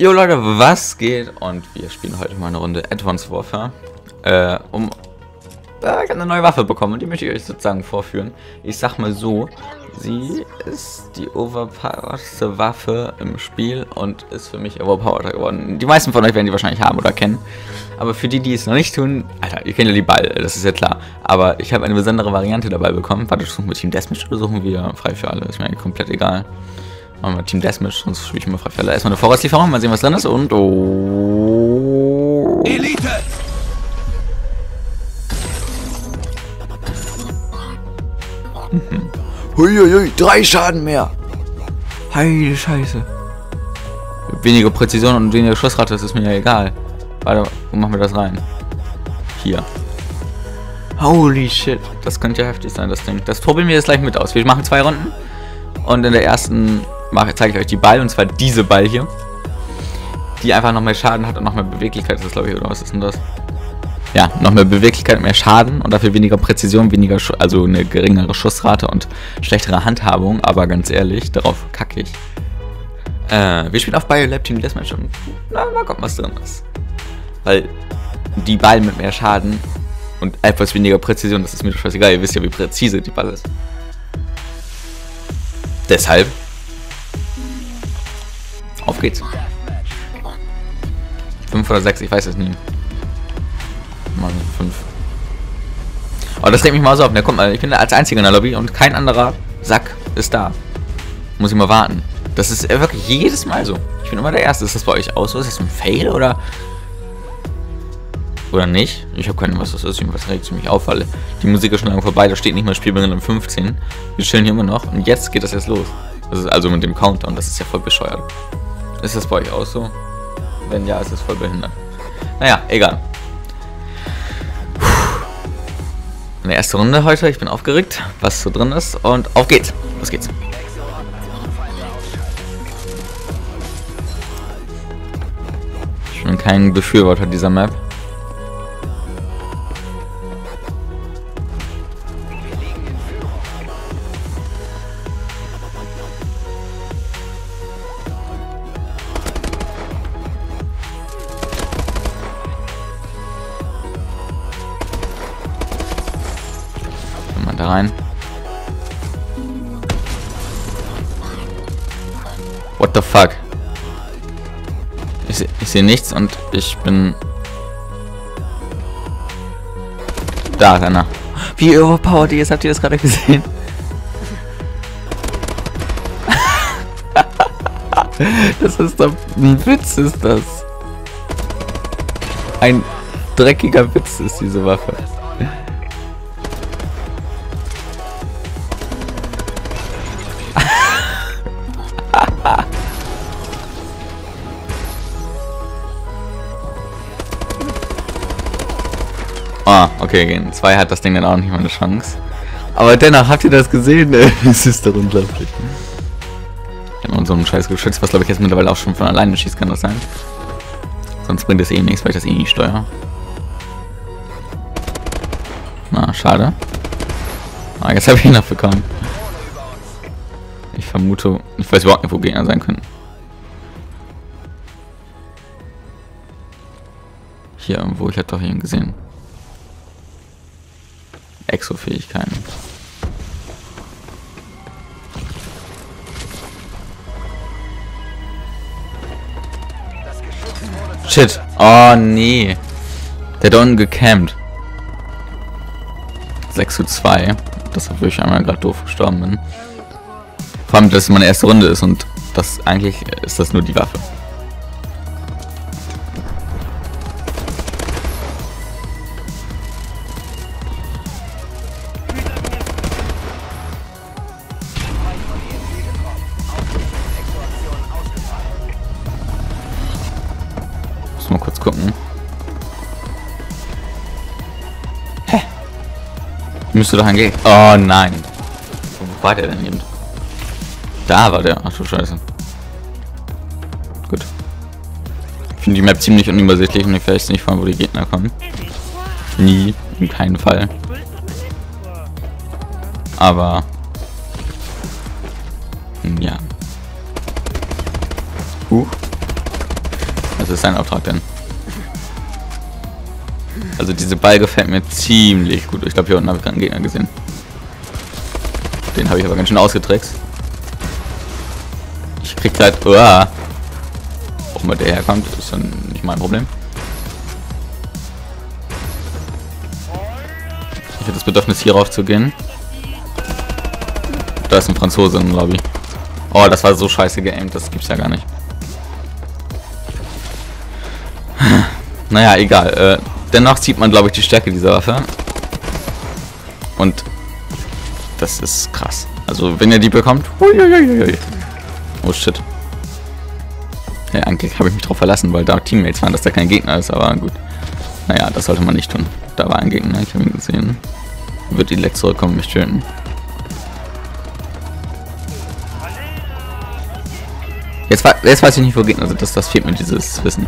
Jo Leute, was geht? Und wir spielen heute mal eine Runde Advanced Warfare. Äh, um... Äh, eine neue Waffe bekommen und die möchte ich euch sozusagen vorführen. Ich sag mal so, sie ist die overpoweredste Waffe im Spiel und ist für mich overpowered geworden. Die meisten von euch werden die wahrscheinlich haben oder kennen. Aber für die, die es noch nicht tun, Alter, ihr kennt ja die Ball, das ist ja klar. Aber ich habe eine besondere Variante dabei bekommen. Warte, suchen wir Team Deathmatch oder suchen wir frei für alle? Ist mir eigentlich komplett egal. Machen wir Team Deathmatch, sonst spiele ich immer frei für alle. Erstmal eine Vorratslieferung, mal sehen, was drin ist und oh. Elite! Huiuiui, drei Schaden mehr. Heile Scheiße. Weniger Präzision und weniger Schussrate, das ist mir ja egal. Warte, wo machen wir das rein? Hier. Holy shit. Das könnte ja heftig sein, das Ding. Das probieren wir jetzt gleich mit aus. Wir machen zwei Runden. Und in der ersten zeige ich euch die Ball, und zwar diese Ball hier. Die einfach noch mehr Schaden hat und noch mehr Beweglichkeit ist das, glaube ich, oder was ist denn das? Ja, noch mehr Beweglichkeit, mehr Schaden und dafür weniger Präzision, weniger, Schu also eine geringere Schussrate und schlechtere Handhabung, aber ganz ehrlich, darauf kacke ich. Äh, wir spielen auf Biolab Team Deathmatch und na, mal gucken, was drin ist. Weil die Ball mit mehr Schaden und etwas weniger Präzision, das ist mir scheißegal, ihr wisst ja, wie präzise die Ball ist. Deshalb. Auf geht's. 5 oder 6, ich weiß es nie. Mal 5. Aber das regt mich mal so auf. Guck mal, ich bin als einziger in der Lobby und kein anderer Sack ist da. Muss ich mal warten. Das ist wirklich jedes Mal so. Ich bin immer der Erste. Ist das bei euch auch so? Ist das ein Fail oder... Oder nicht? Ich habe keine Ahnung, was das ist. Was regt mich auf, weil die Musik ist schon lange vorbei. Da steht nicht mal Spielbeginn um 15. Wir chillen hier immer noch. Und jetzt geht das jetzt los. Das ist also mit dem Countdown. Das ist ja voll bescheuert. Ist das bei euch auch so? Wenn ja, ist es voll behindert. Naja, egal. Eine erste Runde heute. Ich bin aufgeregt, was so drin ist. Und auf geht's. Los geht's. Ich bin kein Befürworter dieser Map. Fuck? Ich, ich sehe nichts und ich bin... Da, Renner. Wie overpowered die ist, habt ihr das gerade gesehen? das ist doch... Ein Witz ist das. Ein dreckiger Witz ist diese Waffe. Ah, okay, gegen zwei hat das Ding dann auch nicht mal eine Chance. Aber dennoch, habt ihr das gesehen? Es ist doch unglaublich. Ich habe so ein scheiß Geschütz, was glaube ich jetzt mittlerweile auch schon von alleine schießt, kann das sein? Sonst bringt es eh nichts, weil ich das eh nicht steuere. Na, schade. Ah, jetzt habe ich ihn noch bekommen. Ich vermute, ich weiß überhaupt nicht, wo Gegner sein können. Hier irgendwo, ich hatte doch ihn gesehen. Exo-Fähigkeiten. Shit. Oh nee. Der unten gecampt. 6 zu 2. Das obwohl ich einmal gerade doof gestorben bin. Vor allem, dass es meine erste Runde ist und das eigentlich ist das nur die Waffe. Müsste doch ein Oh nein. Wo war der denn eben? Da war der. Ach du Scheiße. Gut. Ich finde die Map ziemlich unübersichtlich und ich weiß nicht, von wo die Gegner kommen. Nie. In keinem Fall. Aber. Ja. Huch. Was ist sein Auftrag denn? Also diese Ball gefällt mir ziemlich gut. Ich glaube, hier unten habe ich gerade einen Gegner gesehen. Den habe ich aber ganz schön ausgetrickst. Ich krieg gerade... Uah. Auch mal der herkommt, ist dann nicht mein Problem. Ich habe das Bedürfnis, hier rauf zu gehen. Da ist ein Franzose im Lobby. Oh, das war so scheiße geaimt, das gibt's ja gar nicht. naja, egal. Äh, dennoch sieht man, glaube ich, die Stärke dieser Waffe. Und das ist krass. Also, wenn ihr die bekommt... Oh, shit. Ja, eigentlich habe ich mich darauf verlassen, weil da Teammates waren, dass da kein Gegner ist, aber gut. Naja, das sollte man nicht tun. Da war ein Gegner, ich habe ihn gesehen. Wird die Leck zurückkommen, mich töten. Jetzt, jetzt weiß ich nicht, wo Gegner sind. Das, das fehlt mir dieses Wissen.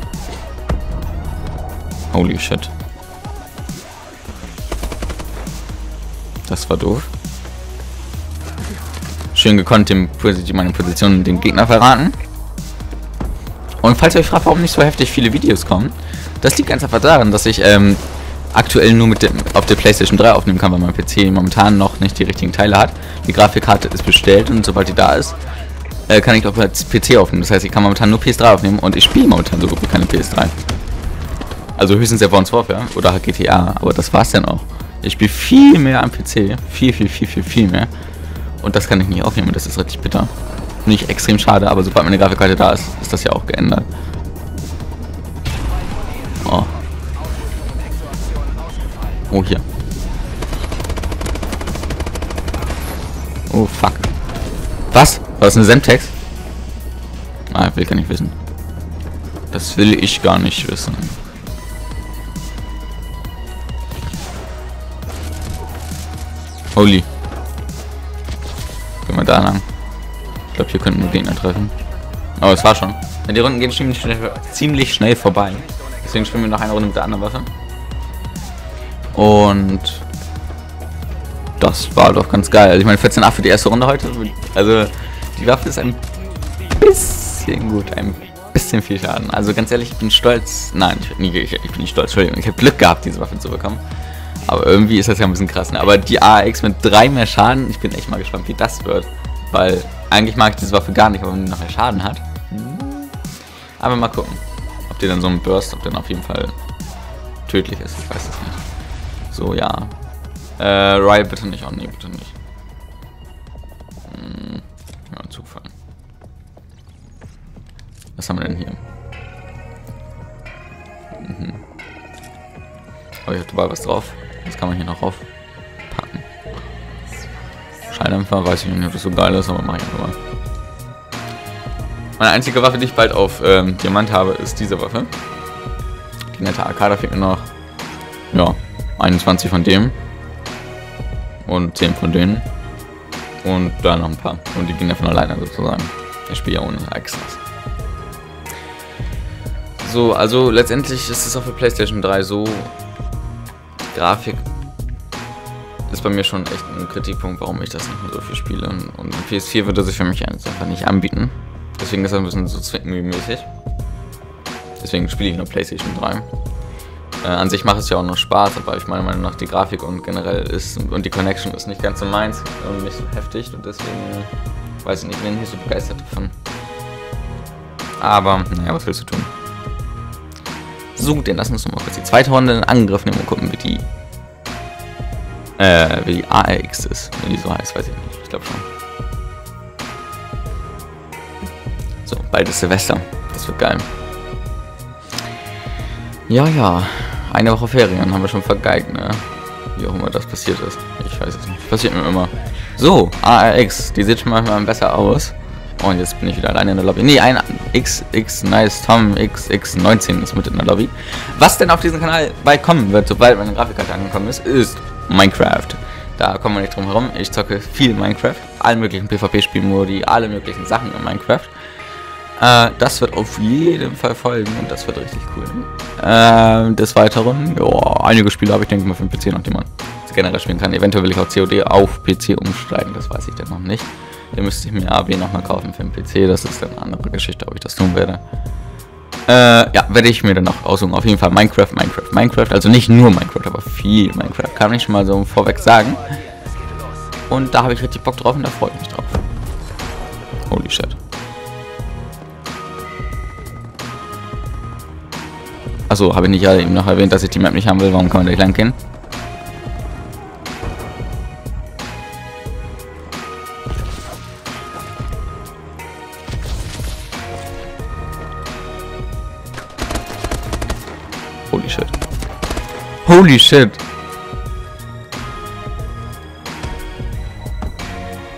Holy shit. Das war doof. Schön gekonnt dem meine Position den Gegner verraten. Und falls ihr euch fragt, warum nicht so heftig viele Videos kommen, das liegt ganz einfach daran, dass ich ähm, aktuell nur mit dem, auf der Playstation 3 aufnehmen kann, weil mein PC momentan noch nicht die richtigen Teile hat. Die Grafikkarte ist bestellt und sobald die da ist, äh, kann ich als PC aufnehmen. Das heißt, ich kann momentan nur PS3 aufnehmen und ich spiele momentan so gut wie keine PS3. Also höchstens Advanced Warfare oder halt GTA, aber das war's dann auch. Ich spiele viel mehr am PC. Viel, viel, viel, viel, viel mehr. Und das kann ich nicht aufnehmen. Das ist richtig bitter. Nicht extrem schade, aber sobald meine Grafikkarte da ist, ist das ja auch geändert. Oh. Oh, hier. Oh, fuck. Was? War das eine Semtex? Ah, will gar nicht wissen. Das will ich gar nicht wissen. Holy. Gehen wir da lang. Ich glaube, hier könnten wir Gegner treffen. Aber es war schon. Ja, die Runden gehen ziemlich schnell, ziemlich schnell vorbei. Deswegen spielen wir noch eine Runde mit der anderen Waffe. Und das war doch ganz geil. Also ich meine 14 für die erste Runde heute. Also die Waffe ist ein bisschen gut, ein bisschen viel Schaden. Also ganz ehrlich, ich bin stolz. Nein, ich, ich, ich bin nicht stolz, Entschuldigung. Ich habe Glück gehabt, diese Waffe zu bekommen. Aber irgendwie ist das ja ein bisschen krass. Ne? Aber die AX mit drei mehr Schaden, ich bin echt mal gespannt, wie das wird. Weil eigentlich mag ich diese Waffe gar nicht, aber wenn die noch mehr Schaden hat. Hm. Aber mal gucken, ob die dann so ein Burst, ob der auf jeden Fall tödlich ist. Ich weiß es nicht. So, ja. Äh, Riot bitte nicht. Oh nee, bitte nicht. Hm. Ja, Zufall. Was haben wir denn hier? Mhm. Aber ich habe dabei was drauf. Kann man hier noch raufpacken. Schalldämpfer, weiß ich nicht, ob das so geil ist, aber mache ich einfach mal. Meine einzige Waffe, die ich bald auf ähm, Diamant habe, ist diese Waffe. Die nette AK, da fehlt mir noch, ja, 21 von dem. Und 10 von denen. Und da noch ein paar. Und die gehen ja von alleine sozusagen. Ich spiele ja ohne Extras. So, also letztendlich ist es auf der Playstation 3 so, Grafik ist bei mir schon echt ein Kritikpunkt, warum ich das nicht mehr so viel spiele. Und PS4 würde sich für mich einfach nicht anbieten. Deswegen ist er ein bisschen so zwickmühlmäßig. Deswegen spiele ich nur Playstation 3. Äh, an sich macht es ja auch noch Spaß, aber ich meine Meinung nach die Grafik und generell ist und die Connection ist nicht ganz so meins und nicht so heftig und deswegen weiß ich nicht, bin ich nicht so begeistert davon. Aber, naja, was willst du tun? So, den lassen wir uns nochmal kurz die zweite Runde in Angriff nehmen und gucken, wie die äh, wie die ARX ist. Wenn die so heißt, weiß ich nicht. Ich glaube schon. So, bald ist Silvester. Das wird geil. Ja, ja. Eine Woche Ferien haben wir schon vergeigt, ne? Wie auch immer das passiert ist. Ich weiß es nicht. Passiert mir immer. So, ARX. Die sieht schon mal besser aus. Und jetzt bin ich wieder alleine in der Lobby. Nee, ein XX Nice Tom XX19 ist mit in der Lobby. Was denn auf diesem Kanal bald kommen wird, sobald meine Grafikkarte angekommen ist, ist Minecraft. Da kommen wir nicht drum herum. Ich zocke viel Minecraft. Alle möglichen PvP-Spielmodi, alle möglichen Sachen in Minecraft. Äh, das wird auf jeden Fall folgen und das wird richtig cool. Äh, des Weiteren, ja, einige Spiele habe ich denke mal für den PC noch, die man generell spielen kann. Eventuell will ich auch COD auf PC umsteigen, das weiß ich dann noch nicht. Den müsste ich mir AB nochmal kaufen für den PC, das ist dann eine andere Geschichte, ob ich das tun werde. Äh, ja, werde ich mir dann noch aussuchen. Auf jeden Fall Minecraft, Minecraft, Minecraft. Also nicht nur Minecraft, aber viel Minecraft. Kann ich schon mal so vorweg sagen. Und da habe ich richtig Bock drauf und da freue ich mich drauf. Holy shit. Achso, habe ich nicht gerade eben noch erwähnt, dass ich die Map nicht haben will. Warum kann man da nicht lang gehen? Shit. Holy shit.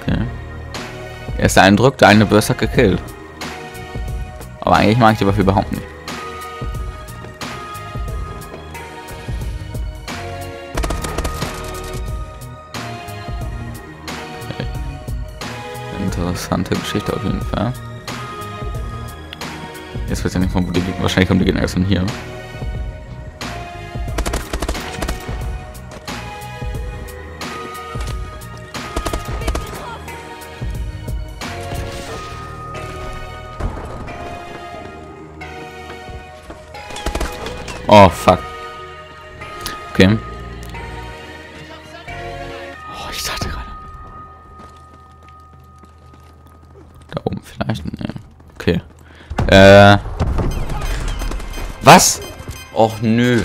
Okay. Erster Eindruck, der eine Burst hat gekillt. Aber eigentlich mag ich die Waffe überhaupt nicht. Okay. Interessante Geschichte auf jeden Fall. Jetzt weiß ich nicht, von wo die. Wahrscheinlich kommen die Gegner erst von hier. Oh, fuck. Okay. Oh, ich dachte gerade. Da oben vielleicht? Nee. Okay. Äh. Was? Och, nö.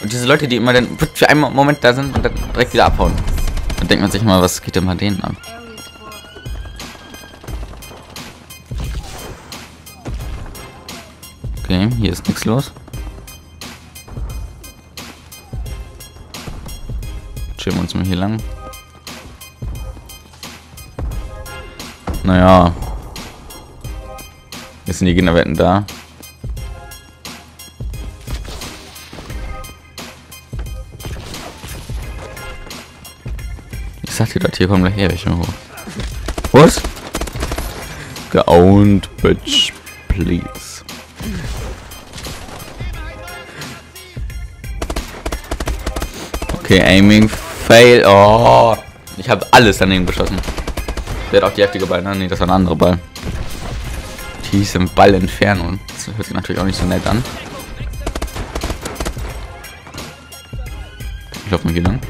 Und diese Leute, die immer dann für einen Moment da sind und dann direkt wieder abhauen. Dann denkt man sich mal, was geht denn bei denen ab? Okay, hier ist nichts los. Chillen wir uns mal hier lang. Naja. Jetzt sind die Gegnerwetten da. Ich sag dir das, hier kommen gleich her welche hoch. Was? Geowned, bitch, please. Okay, aiming fail. Oh, ich habe alles daneben geschossen. Der hat auch die heftige Ball. Ne, nee, das war ein anderer Ball. Die ist im Ball Entfernung. Das hört sich natürlich auch nicht so nett an. Ich laufe mal hier lang.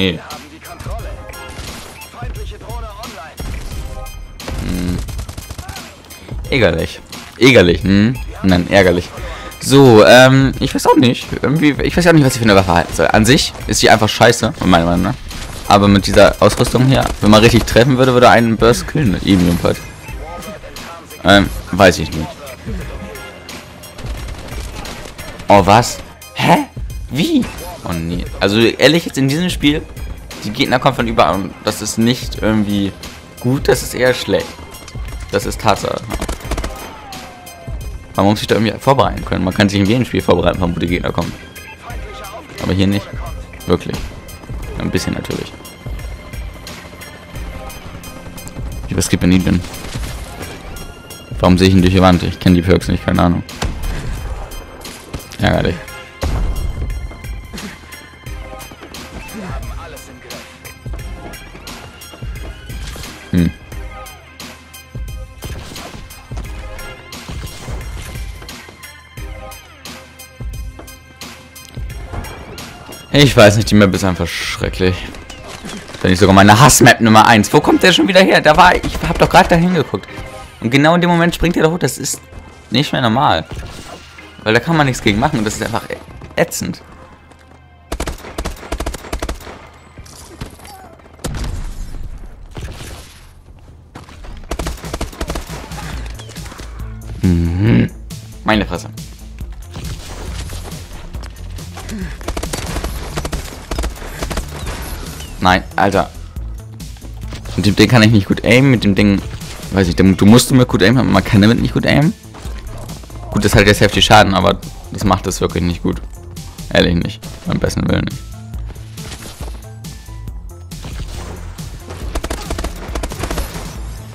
Nee. Wir haben die Kontrolle. Feindliche Drohne online. Ärgerlich. Ärgerlich, hm? Nein, ärgerlich. So, ähm, ich weiß auch nicht. Irgendwie, ich weiß auch nicht, was ich für eine Waffe halten soll. An sich ist sie einfach scheiße, meiner Meinung nach. Aber mit dieser Ausrüstung hier, wenn man richtig treffen würde, würde einen Burst killen mit ihm jedenfalls. Ähm, weiß ich nicht. Oh, was? Hä? Wie? Oh nee. Also ehrlich, jetzt in diesem Spiel, die Gegner kommen von überall und das ist nicht irgendwie gut, das ist eher schlecht. Das ist Tatsache. Man muss sich da irgendwie vorbereiten können. Man kann sich in jedem Spiel vorbereiten, von wo die Gegner kommen. Aber hier nicht. Wirklich. Ein bisschen natürlich. Was gibt mir nie denn? Warum sehe ich ihn durch die Wand? Ich kenne die Perks nicht, keine Ahnung. Ärgerlich. Wir Ich weiß nicht, die Map ist einfach schrecklich. Wenn ich sogar meine Hassmap Nummer 1. Wo kommt der schon wieder her? Da war ich. hab doch gerade da hingeguckt. Und genau in dem Moment springt er da hoch. Das ist nicht mehr normal. Weil da kann man nichts gegen machen. Und das ist einfach ätzend. Mhm. Meine Fresse. Nein, Alter. Mit dem Ding kann ich nicht gut aimen. Mit dem Ding, weiß ich, du musst immer gut aimen, aber man kann damit nicht gut aimen. Gut, das hat jetzt heftig Schaden, aber das macht es wirklich nicht gut. Ehrlich nicht. Beim besten Willen nicht.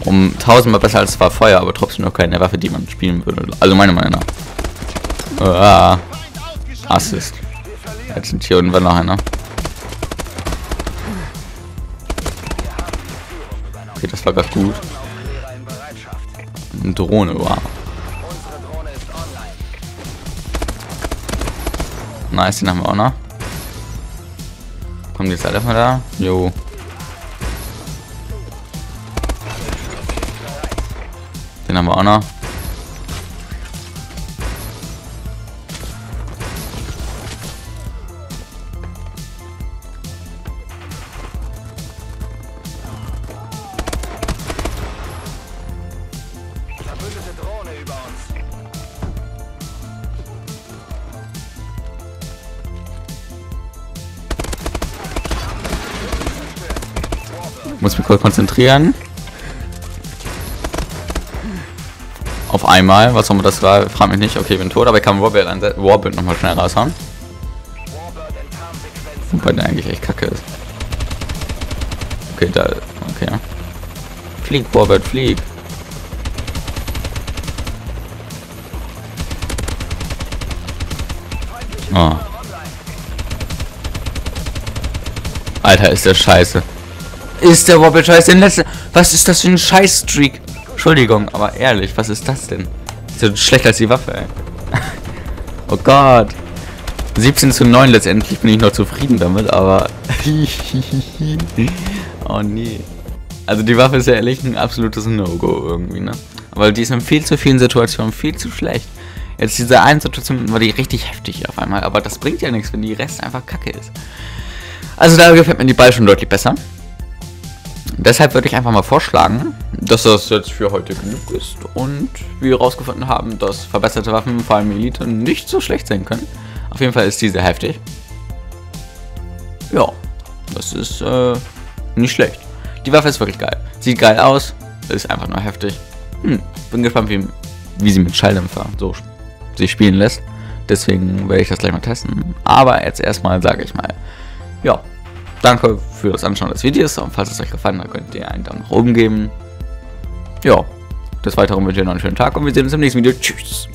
Um tausendmal besser als zwar Feuer, aber trotzdem noch keine Waffe, die man spielen würde. Also meiner Meinung nach. Uh, Assist. Jetzt sind hier unten war noch einer. Okay, das war gerade gut. Eine Drohne, wow. Nice, den haben wir auch noch. Kommen die jetzt alle mal da? Jo. Den haben wir auch noch. Muss mich kurz konzentrieren. Auf einmal, was auch immer das war, frag mich nicht. Okay, bin tot, aber ich kann Warbird, Warbird nochmal schnell raushauen. Wobei der eigentlich echt kacke ist. Okay, da. Okay. Flieg, Warbird, flieg. Oh. Alter, ist der scheiße. Ist der Wobble scheiße? Den letzten. Was ist das für ein Scheiß-Streak? Entschuldigung, aber ehrlich, was ist das denn? Ist ja schlechter als die Waffe, ey. oh Gott. 17 zu 9 letztendlich bin ich noch zufrieden damit, aber. oh nee. Also die Waffe ist ja ehrlich ein absolutes No-Go irgendwie, ne? Aber die ist in viel zu vielen Situationen viel zu schlecht. Jetzt diese eine Situation war die richtig heftig auf einmal, aber das bringt ja nichts, wenn die Rest einfach kacke ist. Also da gefällt mir die Ball schon deutlich besser. Deshalb würde ich einfach mal vorschlagen, dass das jetzt für heute genug ist und wir herausgefunden haben, dass verbesserte Waffen, vor allem Elite, nicht so schlecht sein können. Auf jeden Fall ist diese heftig. Ja, das ist äh, nicht schlecht. Die Waffe ist wirklich geil. Sieht geil aus, ist einfach nur heftig. Hm, bin gespannt, wie, wie sie mit Schalldämpfer so sich spielen lässt. Deswegen werde ich das gleich mal testen. Aber jetzt erstmal sage ich mal, ja, danke für das Anschauen des Videos. Und falls es euch gefallen hat, könnt ihr einen Daumen nach oben geben. Ja, des Weiteren wünsche ich noch einen schönen Tag und wir sehen uns im nächsten Video. Tschüss.